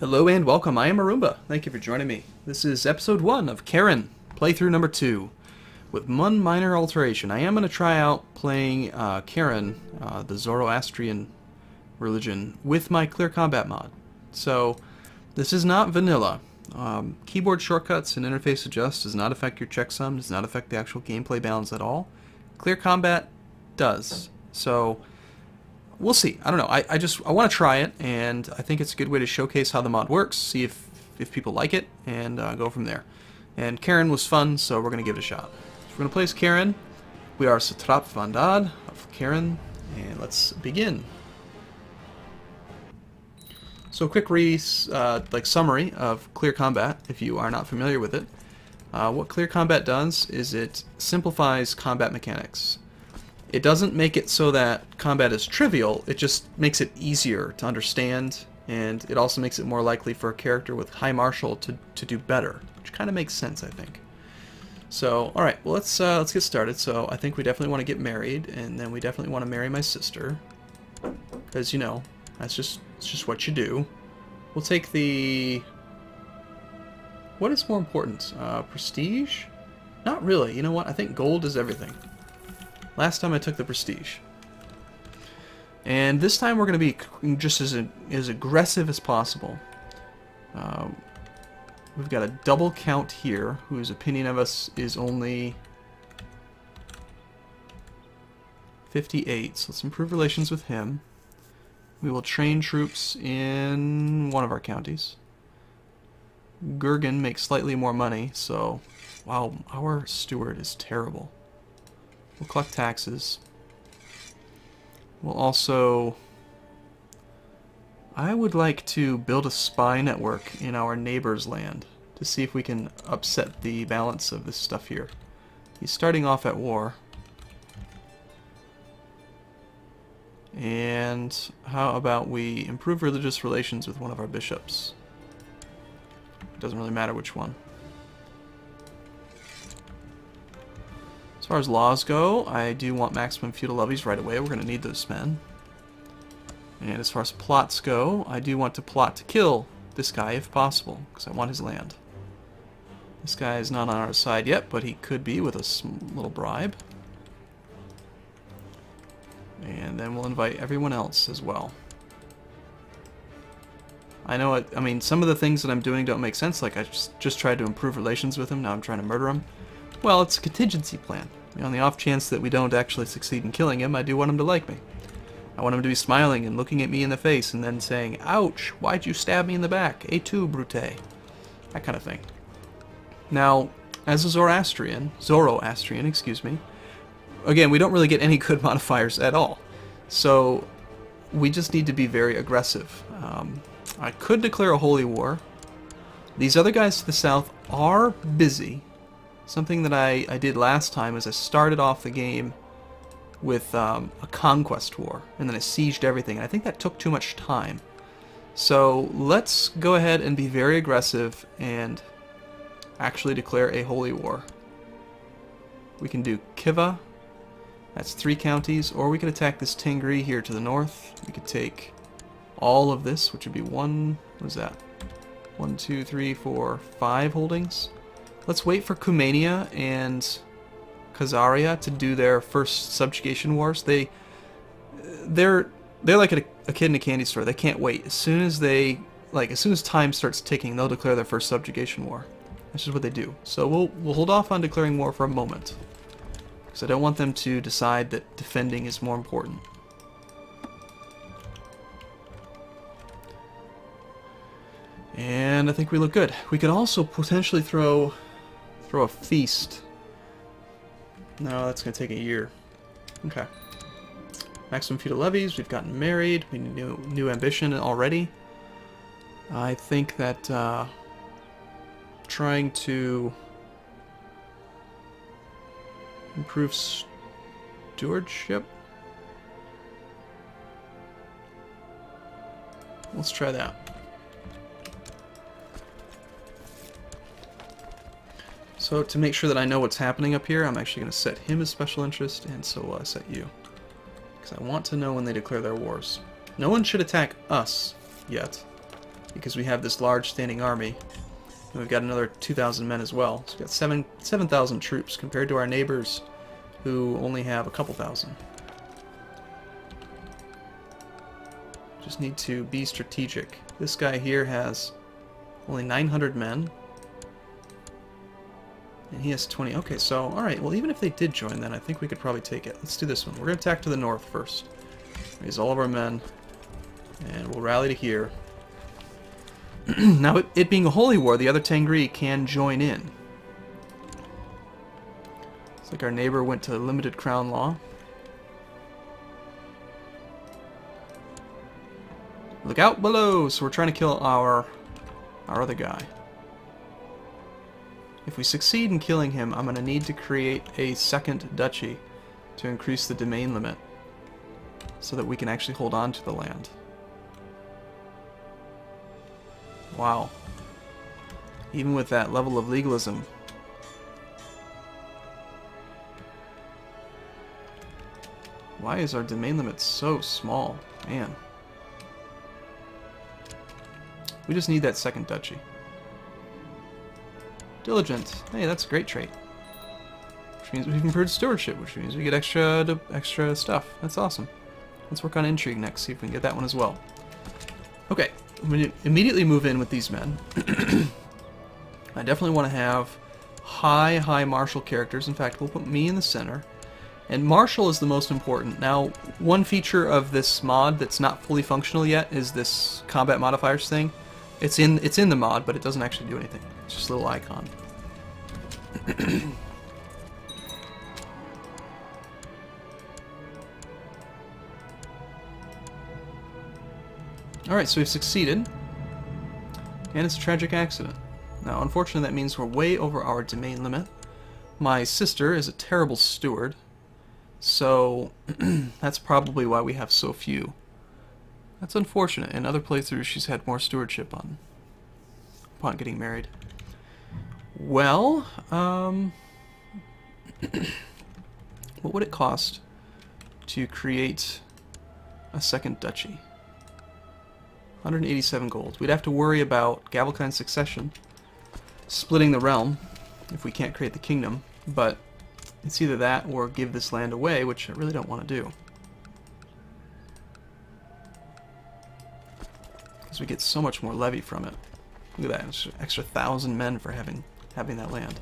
Hello and welcome. I am Arumba. Thank you for joining me. This is episode one of Karen, playthrough number two, with one minor alteration. I am going to try out playing uh, Karen, uh, the Zoroastrian religion, with my Clear Combat mod. So, this is not vanilla. Um, keyboard shortcuts and interface adjust does not affect your checksum, does not affect the actual gameplay balance at all. Clear Combat does. So, we'll see. I don't know. I, I just I want to try it, and I think it's a good way to showcase how the mod works, see if if people like it, and uh, go from there. And Karen was fun, so we're gonna give it a shot. So we're gonna play as Karen. We are Satrap Vandad of Karen, and let's begin. So quick re uh, like summary of Clear Combat, if you are not familiar with it. Uh, what Clear Combat does is it simplifies combat mechanics. It doesn't make it so that combat is trivial, it just makes it easier to understand, and it also makes it more likely for a character with high martial to, to do better, which kind of makes sense, I think. So, alright, well let's, uh, let's get started. So I think we definitely want to get married, and then we definitely want to marry my sister. Because, you know, that's just, it's just what you do. We'll take the... What is more important? Uh, prestige? Not really. You know what? I think gold is everything. Last time I took the Prestige. And this time we're going to be just as, as aggressive as possible. Uh, we've got a double count here, whose opinion of us is only 58. So let's improve relations with him. We will train troops in one of our counties. Gurgen makes slightly more money, so... Wow, our steward is terrible. We'll collect taxes. We'll also... I would like to build a spy network in our neighbor's land to see if we can upset the balance of this stuff here. He's starting off at war. And how about we improve religious relations with one of our bishops? It doesn't really matter which one. Far as laws go, I do want maximum feudal levies right away. We're going to need those men. And as far as plots go, I do want to plot to kill this guy if possible, because I want his land. This guy is not on our side yet, but he could be with a little bribe. And then we'll invite everyone else as well. I know it, I mean, some of the things that I'm doing don't make sense, like I just, just tried to improve relations with him, now I'm trying to murder him. Well, it's a contingency plan. On the off chance that we don't actually succeed in killing him, I do want him to like me. I want him to be smiling and looking at me in the face and then saying, Ouch, why'd you stab me in the back? Et tu, Brute? That kind of thing. Now, as a Zoroastrian, Zoroastrian, excuse me, again, we don't really get any good modifiers at all. So, we just need to be very aggressive. Um, I could declare a holy war. These other guys to the south are busy, Something that I, I did last time is I started off the game with um, a conquest war, and then I sieged everything, and I think that took too much time. So let's go ahead and be very aggressive and actually declare a holy war. We can do Khiva, that's three counties, or we can attack this Tengri here to the north. We could take all of this, which would be one, what is that? One, two, three, four, five holdings. Let's wait for Cumania and Khazaria to do their first subjugation wars. They, they're they're like a, a kid in a candy store. They can't wait. As soon as they like, as soon as time starts ticking, they'll declare their first subjugation war. That's just what they do. So we'll we'll hold off on declaring war for a moment, because I don't want them to decide that defending is more important. And I think we look good. We could also potentially throw Throw a feast. No, that's going to take a year. Okay. Maximum feudal levies. We've gotten married. We need new new ambition already. I think that uh, trying to improve stewardship. Let's try that. So to make sure that I know what's happening up here, I'm actually going to set him as special interest, and so will I set you. Because I want to know when they declare their wars. No one should attack us yet. because we have this large standing army. And we've got another 2,000 men as well. So we've got 7 7,000 troops compared to our neighbors who only have a couple thousand. Just need to be strategic. This guy here has only 900 men. And he has 20. Okay, so, alright, well, even if they did join, then I think we could probably take it. Let's do this one. We're going to attack to the north first. Raise all of our men. And we'll rally to here. now, it, it, being a holy war, the other Tengri can join in. It's like our neighbor went to limited crown law. Look out below! So we're trying to kill our our other guy. If we succeed in killing him, I'm going to need to create a second duchy to increase the domain limit so that we can actually hold on to the land. Wow. Even with that level of legalism. Why is our domain limit so small? Man. We just need that second duchy. Diligent. Hey, that's a great trait. Which means we've improved stewardship, which means we get extra extra stuff. That's awesome. Let's work on intrigue next, see if we can get that one as well. Okay, I'm going to immediately move in with these men. I definitely want to have high, high martial characters. In fact, we'll put me in the center. And martial is the most important. Now, one feature of this mod that's not fully functional yet is this combat modifiers thing. It's in it's in the mod, but it doesn't actually do anything. Just a little icon. Alright, so we've succeeded. And it's a tragic accident. Now, unfortunately, that means we're way over our domain limit. My sister is a terrible steward, so that's probably why we have so few. That's unfortunate. In other playthroughs, she's had more stewardship on upon getting married. Well, um, what would it cost to create a second duchy? 187 gold. We'd have to worry about Gavelkind succession, splitting the realm, if we can't create the kingdom, but it's either that or give this land away, which I really don't want to do. Because we get so much more levy from it. Look at that, extra thousand men for having having that land.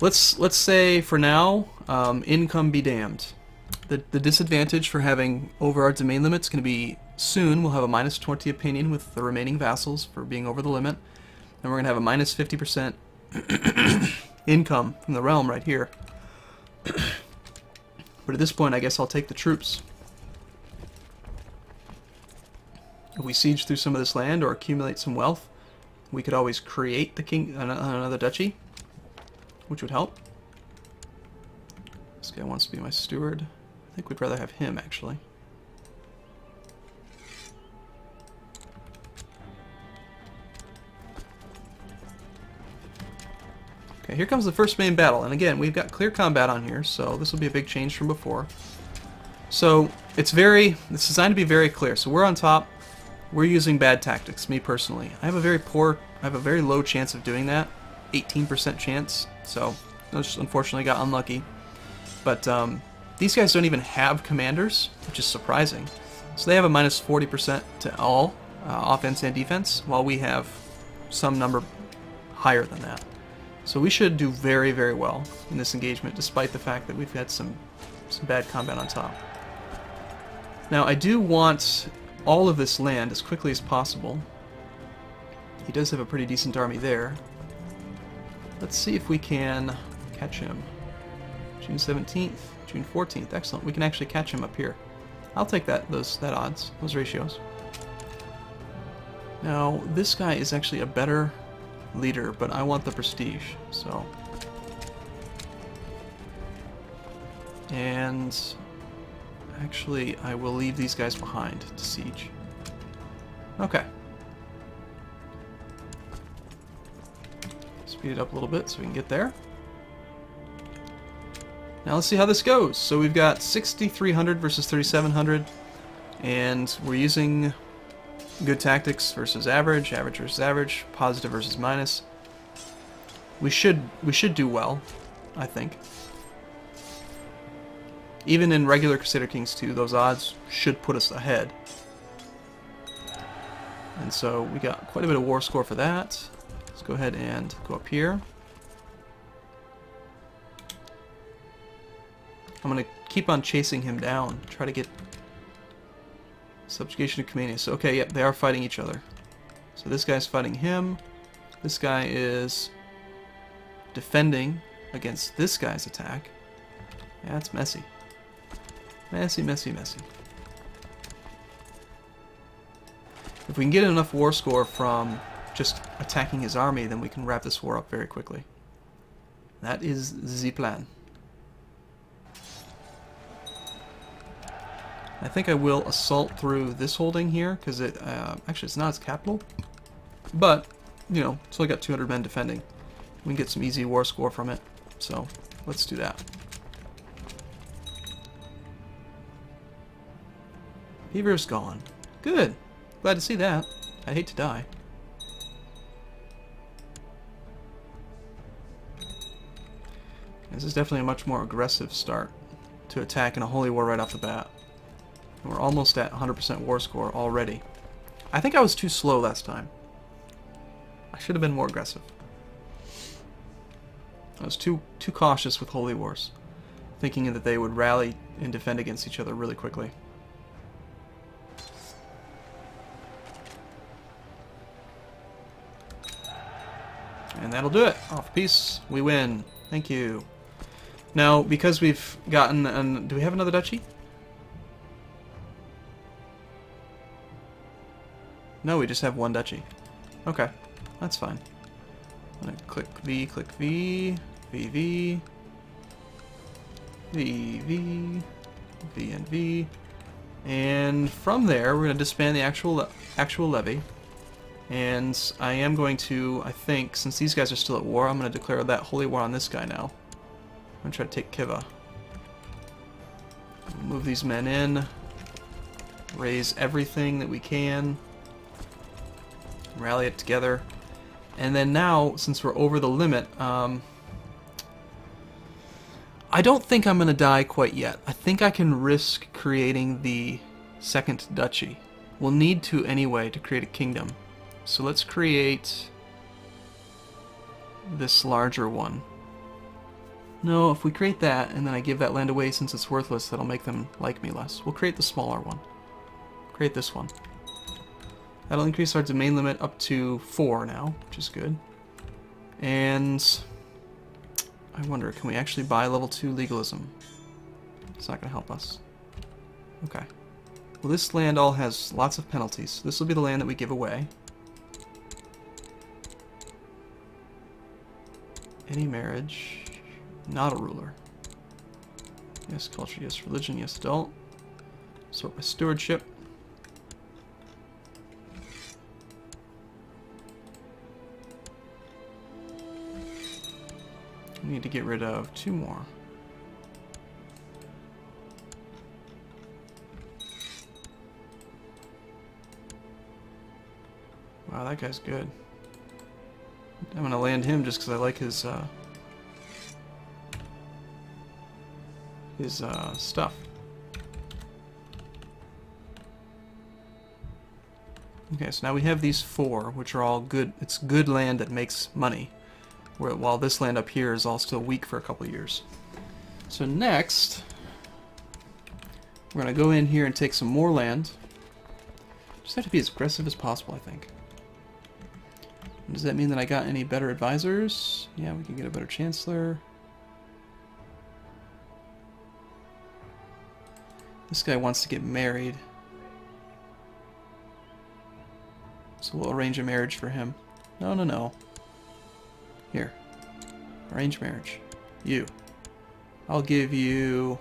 Let's let's say for now, um, income be damned. The the disadvantage for having over our domain limit's going to be soon. We'll have a minus 20 opinion with the remaining vassals for being over the limit, and we're going to have a minus 50 percent income from the realm right here. but at this point, I guess I'll take the troops. If we siege through some of this land or accumulate some wealth, we could always create the king another duchy, which would help. This guy wants to be my steward. I think we'd rather have him, actually. Okay, here comes the first main battle, and again, we've got clear combat on here, so this will be a big change from before. So, it's very, it's designed to be very clear. So we're on top, we're using bad tactics, me personally. I have a very poor, I have a very low chance of doing that. 18% chance, so I just unfortunately got unlucky. But um, these guys don't even have commanders, which is surprising. So they have a minus 40% to all uh, offense and defense, while we have some number higher than that. So we should do very, very well in this engagement, despite the fact that we've had some, some bad combat on top. Now, I do want all of this land as quickly as possible. He does have a pretty decent army there. Let's see if we can catch him. June 17th, June 14th. Excellent. We can actually catch him up here. I'll take that those that odds, those ratios. Now, this guy is actually a better leader, but I want the prestige, so... And Actually, I will leave these guys behind to siege. Okay. Speed it up a little bit so we can get there. Now let's see how this goes. So we've got 6,300 versus 3,700, and we're using good tactics versus average, average versus average, positive versus minus. We should we should do well, I think. Even in regular Crusader Kings 2, those odds should put us ahead. And so we got quite a bit of war score for that. Let's go ahead and go up here. I'm going to keep on chasing him down, try to get subjugation of Comenius. So, okay, yep, they are fighting each other. So this guy's fighting him. This guy is defending against this guy's attack. Yeah, it's messy. Messy, messy, messy. If we can get enough war score from just attacking his army, then we can wrap this war up very quickly. That is the plan. I think I will assault through this holding here, because it, uh, actually it's not its capital, but, you know, it's only got 200 men defending. We can get some easy war score from it, so let's do that. Fever's gone. Good. Glad to see that. I'd hate to die. This is definitely a much more aggressive start to attack in a holy war right off the bat. We're almost at 100% war score already. I think I was too slow last time. I should have been more aggressive. I was too too cautious with holy wars, thinking that they would rally and defend against each other really quickly. And that'll do it. Off piece. We win. Thank you. Now, because we've gotten an... Do we have another duchy? No, we just have one duchy. Okay. That's fine. I'm gonna click V, click V, V, V, V, V, V, and V. And from there, we're going to disband the actual actual levy. And I am going to, I think, since these guys are still at war, I'm going to declare that holy war on this guy now. I'm going to try to take Khiva. Move these men in. Raise everything that we can. Rally it together. And then now, since we're over the limit, um, I don't think I'm going to die quite yet. I think I can risk creating the second duchy. We'll need to anyway to create a kingdom. So let's create this larger one. No, if we create that and then I give that land away since it's worthless, that'll make them like me less. We'll create the smaller one. Create this one. That'll increase our domain limit up to 4 now, which is good. And I wonder, can we actually buy level 2 legalism? It's not going to help us. Okay. Well, this land all has lots of penalties. This will be the land that we give away. Any marriage. Not a ruler. Yes, culture, yes, religion, yes, adult. Sort by stewardship. We need to get rid of two more. Wow, that guy's good. I'm gonna land him just because I like his uh, his uh, stuff. Okay, so now we have these four, which are all good. It's good land that makes money, where, while this land up here is all still weak for a couple years. So next, we're gonna go in here and take some more land. Just have to be as aggressive as possible, I think. Does that mean that I got any better advisors? Yeah, we can get a better chancellor. This guy wants to get married. So we'll arrange a marriage for him. No, no, no. Here. Arrange marriage. You. I'll give you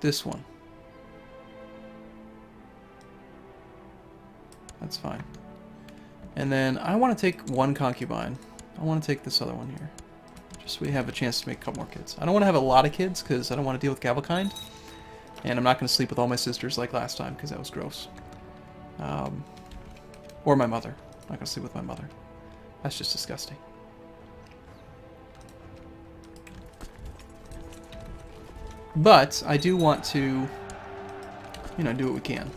this one. That's fine. And then I want to take one concubine. I want to take this other one here. Just so we have a chance to make a couple more kids. I don't want to have a lot of kids because I don't want to deal with Gavelkind. And I'm not going to sleep with all my sisters like last time because that was gross. Um, or my mother. I'm not gonna sleep with my mother. That's just disgusting. But I do want to, you know, do what we can.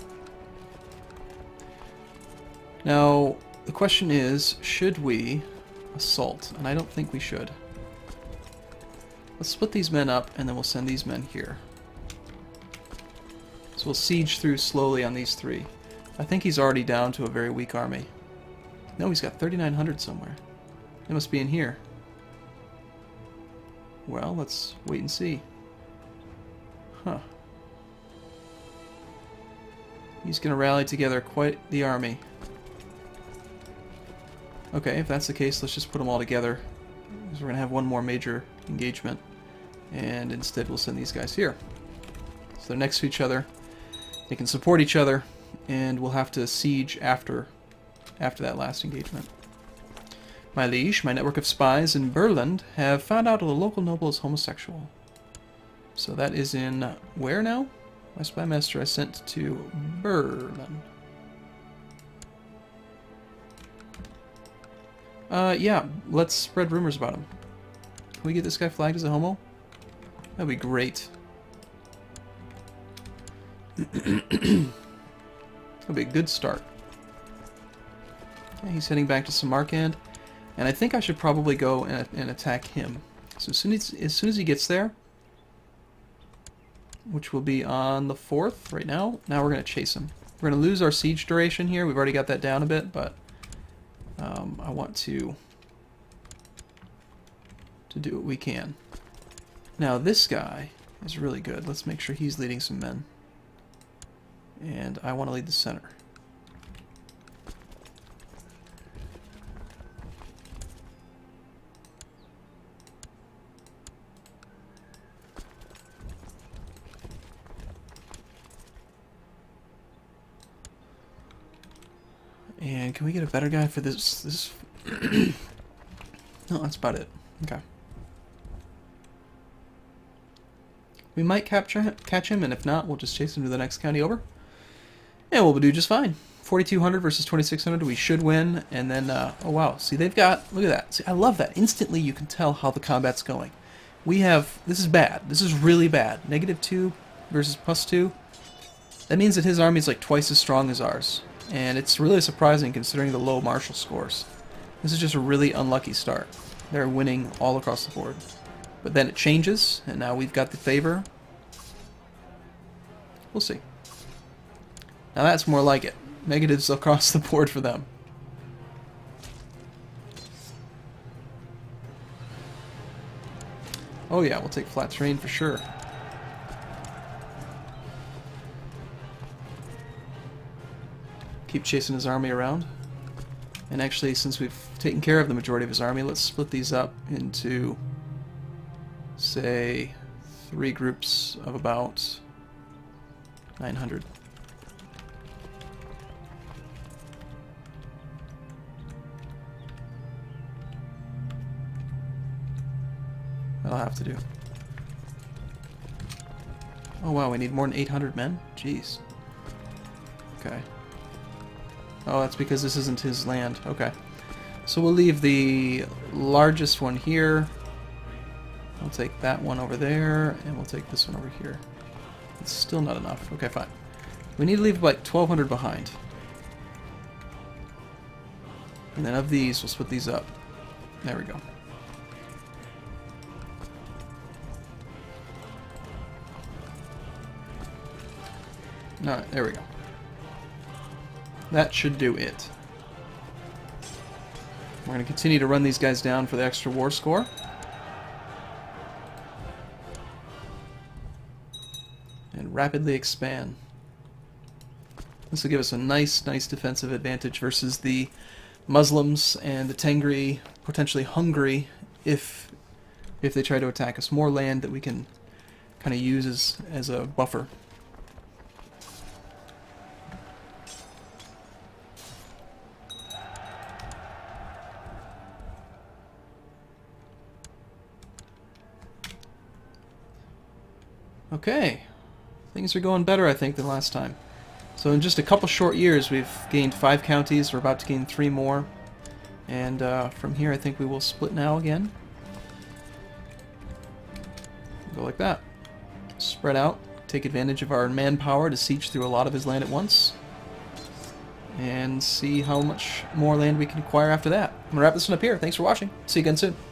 Now, the question is, should we assault? And I don't think we should. Let's split these men up, and then we'll send these men here. So we'll siege through slowly on these three. I think he's already down to a very weak army. No, he's got 3,900 somewhere. They must be in here. Well, let's wait and see. Huh. He's going to rally together quite the army. Okay, if that's the case, let's just put them all together. Because we're going to have one more major engagement. And instead we'll send these guys here. So they're next to each other. They can support each other. And we'll have to siege after, after that last engagement. My liege, my network of spies in Berland have found out a local noble is homosexual. So that is in where now? My spy master I sent to Berlin. Uh, yeah, let's spread rumors about him. Can we get this guy flagged as a homo? That'd be great. That'd be a good start. Okay, he's heading back to Samarkand. And I think I should probably go and, and attack him. So as soon as, as soon as he gets there, which will be on the 4th right now. Now we're going to chase him. We're going to lose our siege duration here. We've already got that down a bit, but um, I want to to do what we can. Now this guy is really good. Let's make sure he's leading some men. And I want to lead the center. And can we get a better guy for this? This. no, that's about it. Okay. We might capture him, catch him, and if not, we'll just chase him to the next county over. And we'll do just fine. 4,200 versus 2,600. We should win. And then, uh, oh wow, see they've got. Look at that. See, I love that. Instantly, you can tell how the combat's going. We have. This is bad. This is really bad. Negative two versus plus two. That means that his army is like twice as strong as ours and it's really surprising considering the low martial scores. This is just a really unlucky start. They're winning all across the board. But then it changes, and now we've got the favor. We'll see. Now that's more like it. Negatives across the board for them. Oh yeah, we'll take flat terrain for sure. Keep chasing his army around. And actually, since we've taken care of the majority of his army, let's split these up into, say, three groups of about 900. That'll have to do. Oh wow, we need more than 800 men? Jeez. Okay. Oh, that's because this isn't his land. Okay. So we'll leave the largest one here. We'll take that one over there, and we'll take this one over here. It's still not enough. Okay, fine. We need to leave like 1,200 behind. And then of these, we'll split these up. There we go. Alright, there we go. That should do it. We're going to continue to run these guys down for the extra war score. And rapidly expand. This will give us a nice, nice defensive advantage versus the Muslims and the Tengri, potentially Hungary, if if they try to attack us. More land that we can kind of use as, as a buffer. Okay. Things are going better, I think, than last time. So in just a couple short years, we've gained five counties. We're about to gain three more. And uh, from here, I think we will split now again. Go like that. Spread out. Take advantage of our manpower to siege through a lot of his land at once. And see how much more land we can acquire after that. I'm going to wrap this one up here. Thanks for watching. See you again soon.